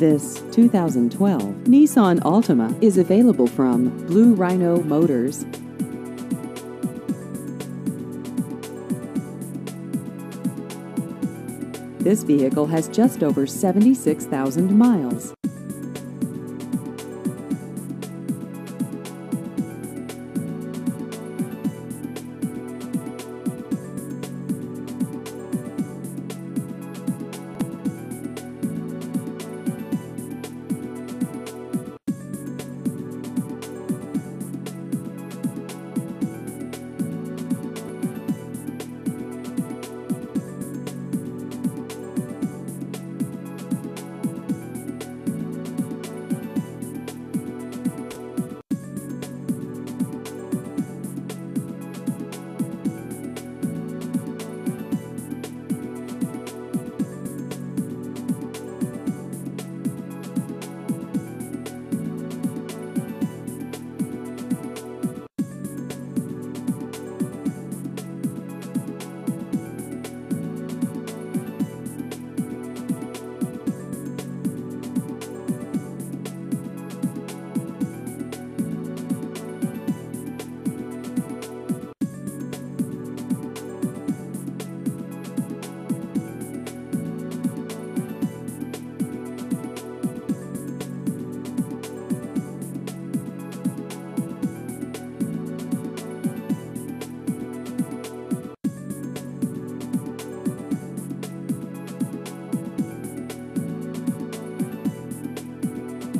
This 2012 Nissan Altima is available from Blue Rhino Motors. This vehicle has just over 76,000 miles.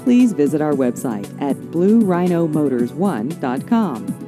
Please visit our website at bluerhinomotors1.com.